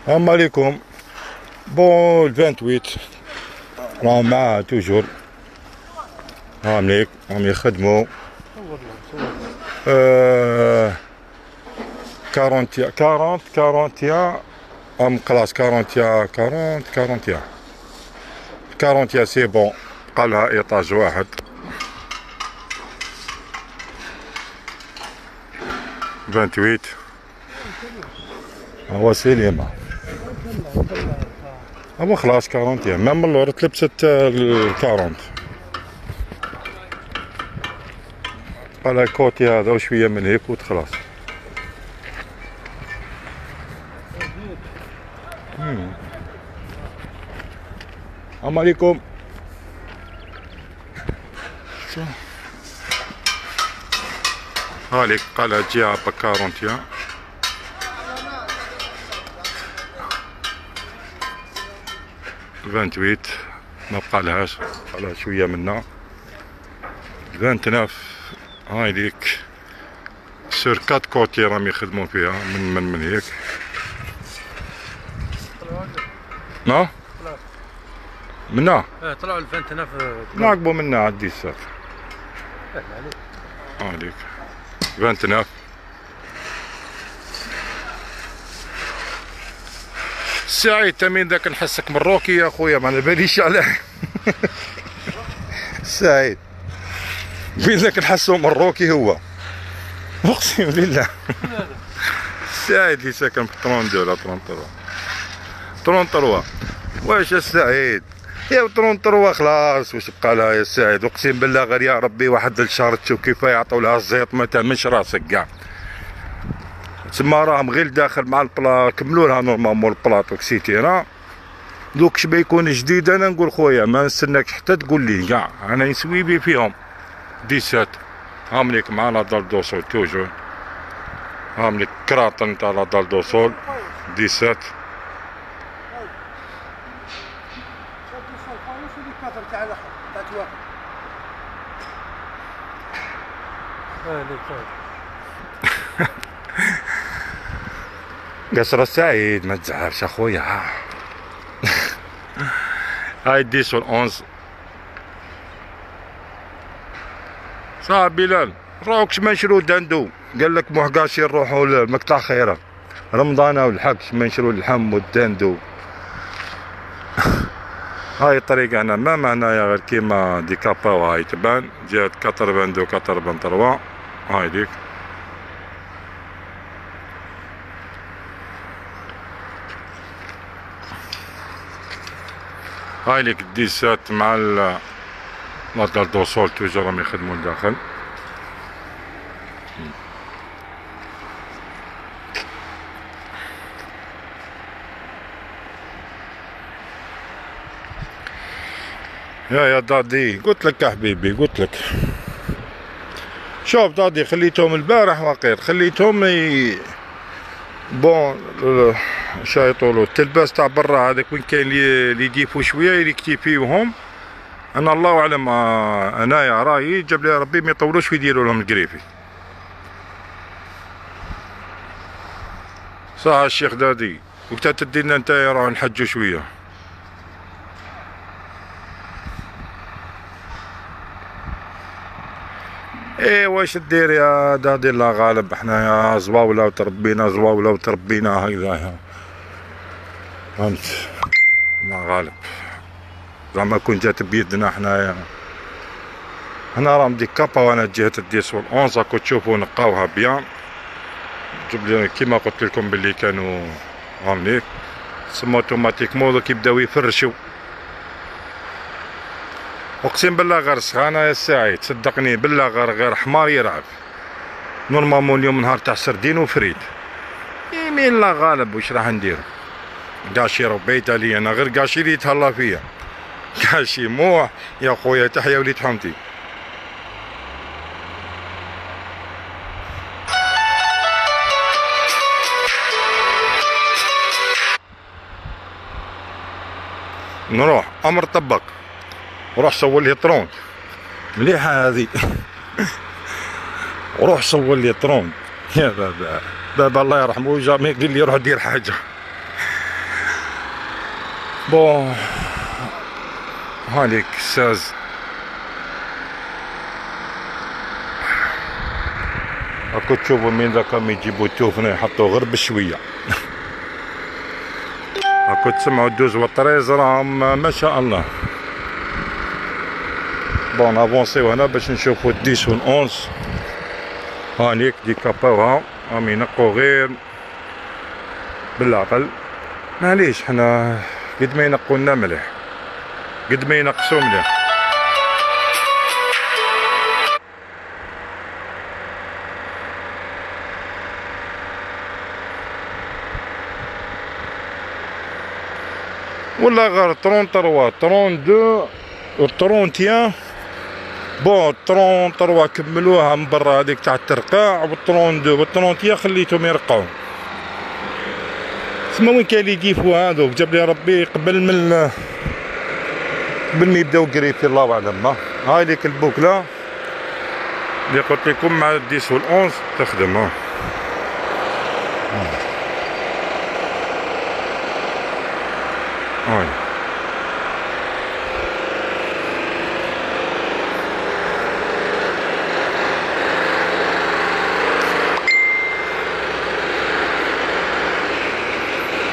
السلام عليكم. بون 28 راهم معاه توجور راهم ليك راهم يخدموا آه 40 40 41 ام كلاس 41 40 41 41 سي بون قالها ايطاج واحد فانتويت هو سليمة هو خلاص 40 مام اللور تلبست ال 40 قالها كوتي هذا وشوية من هيك وتخلص السلام عليكم. هاليك قال جيها بكارونتيا فانتويت ما بقى لهاش لها شوية منا فانتناف هاي ديك سير كات كوتي راهم يخدمون فيها من من من هيك. ما منا آه طلعوا الفانتنا في نعقبوا منا عدي السات سهل عليك هاديك 29 سعيد تمين ذاك نحسك مروكي يا خويا ما على باليش عليه. سعيد. بين ذاك نحسه مروكي هو؟ أقسم بالله. سعيد اللي ساكن في 32 ولا 33 33 واش يا سعيد؟ يا 33 خلاص واش بقى لها يا سعيد؟ أقسم بالله غير يا ربي واحد الشهر تشوف كيف يعطوا لها الزيت ما تعملش راسك كاع. تسمى راهم غير داخل مع البلا كملوا لها نورمالمون البلاطو كسيتي راه دوك شبا يكون جديد أنا نقول خويا ما نستناك حتى تقول لي كاع. أنا نسوي بي فيهم. 17 هام ليك مع لا دال دوسول توجور. هام ليك كراطن تاع لا دال دوسول 17 آه قصر السعيد ما تزعلش أخويا. هاي ديس والأونز صاحب بلال راكش ما نشرو دندو قال لك محقاشي نروحوا لمقطع خيرة. رمضان والحق ما نشرو اللحم والدندو هاي الطريقة أنا ما معناها غير كيما دي كابا وهاي تبان. كتر بن تروا هاي ديك. هاي الديسات مع ال ماركال دوسول توجور راهم يخدموا لداخل يا يا دادي قلت لك يا حبيبي قلت لك شوف دادي خليتهم البارح وقير خليتهم. بون شا يطولوا التلباس تاع برا هذاك وين كاين اللي يديفوا شوية يكتيفيوهم أنا الله اعلم انايا رايي جاب لي ربي ما يطولوش ويديروا لهم القريفي صح الشيخ دادي وقت تدينا انت راه نحجوا شوية إيه واش دير يا دادي؟ الله غالب إحنا يا زواولة وتربينا زواولة وتربينا هكذا فهمت؟ الله غالب. زعما كون جات بيدنا إحنا هنا راهم دي كابا وأنا جهة الديس والأونز راكو تشوفو نقاوها بيان. كيما قلت لكم باللي كانوا هامليك سما أوتوماتيكمون دوك يبداو يفرشوا أقسم بالله غير سخانة يا سعيد صدقني بالله غير غير حمار يرعب. نورمالمون اليوم نهار تاع سردين وفريد. يمين الله غالب واش راح ندير. قاشي ربيت لي أنا غير قاشي اللي يتهلا فيا. قاشي موح يا خويا تحيا وليد حمتي نروح. أمر طبق. وروح سوي لي طرون مليحة هذه. وروح سوي لي طرون يا بابا. بابا الله يرحمه. جا ما يقول لي روح دير حاجة. بون هانيك ساز راكو تشوفوا من ذاك يجيبوا التوفنا يحطوا غير بشويه راكو تسمعوا الدوز والطريز راهم. ما شاء الله. Bon avanci و هنا باش نشوفوا ال dix وال onze هانيك décapa وها راهم ينقوا غير بالعقل معليش حنا قد ما ينقوا لنا مليح قد ما ينقصوا مليح ولا غير 33 32 و 31 bon 33 كملوها من برا هذيك تاع الترقاع و 32 و 31 خليتهم يرقعوا تسمى وين كان اللي يقيفوا هذوك جاب لي ربي قبل من قبل ما يبداو قريتي الله أعلم هاي ليك البوكلة. اللي قلت لكم مع ال dix وال onze تخدم ها؟ هاي.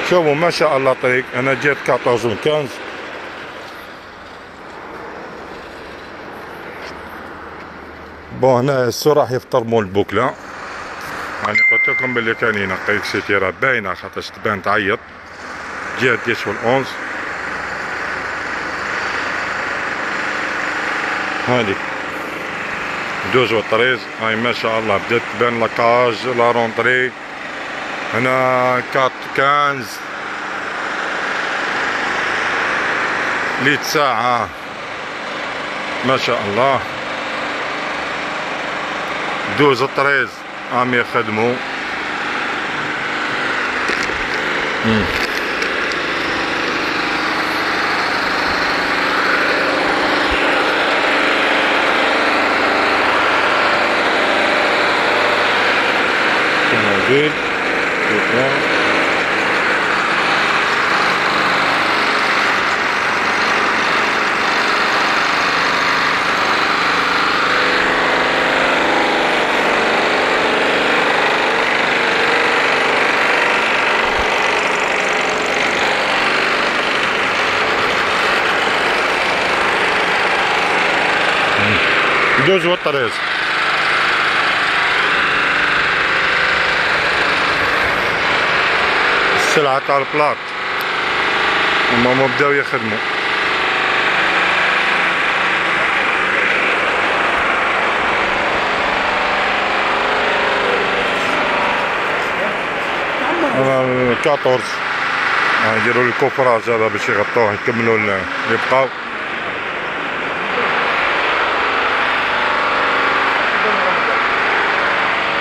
شوفوا ما شاء الله طريق. أنا جيت 14 و 15 بون هنا السو راح يفطر مول البوكله يعني قلت لكم باللي كان ينقي سيتي راه باينه خاطرش تبان تعيط. جهة 10 وال onze هاديك douze و treize هاي ما شاء الله بدأت تبان la cage la rentrée هنا quatorze quinze. ليت ساعة ما شاء الله. douze ال treize. عم يخدموا موجود ですね。以上終わったです。السلعة تاع البلاط. هما بداو يخدموا. أنا الكاطورز يديروا الكوفراج هذا باش يغطوه يكملوا يبقاو.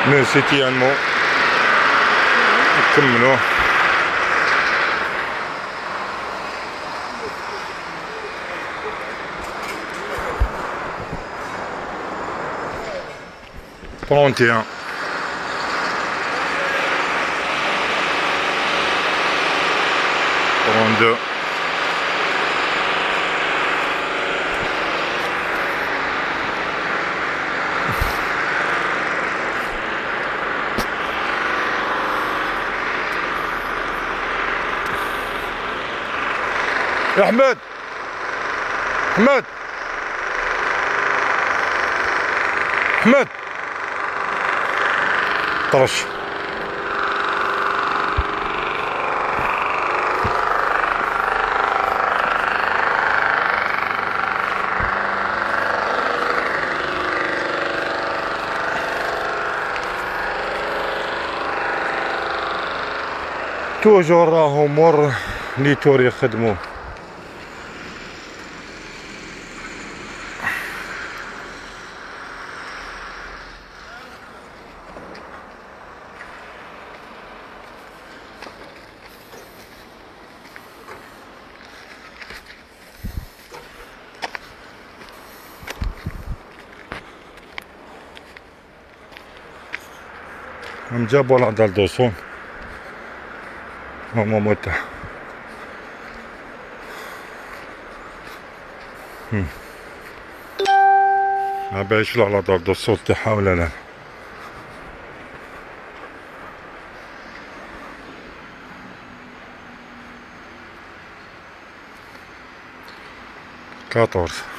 من سيتي يكملوه. Trente et un. Trente-deux. يا احمد احمد احمد طرش توجور راهو مر لي تور am جابوا ăla de-al dosul mă mă هم. ابي اشلع على دار دوسون تحاول أنا كاتورز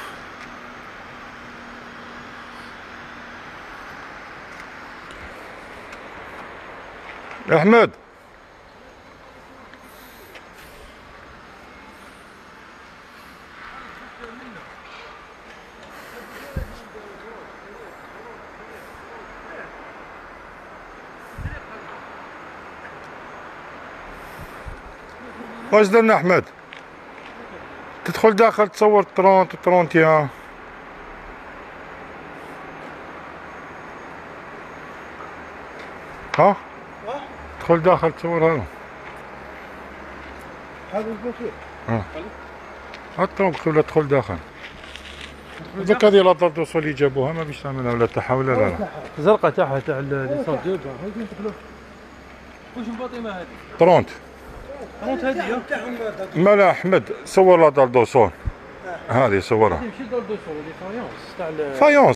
أحمد. واش درنا أحمد؟ تدخل داخل تصور 30 31 ها؟ تدخل داخل تصور هذا هذا البوكيه حتى ولا تدخل داخل. ذاك هذه لا توصل اللي جابوها ما بيش تعملها ولا تحاول لا. لا زرقاء تاعها تاع هذه ندخلوا واش الفاطمه هذه؟ 30 كونت هذه ما لا أحمد صور لا دار دوسون هذه صورها. فايونس.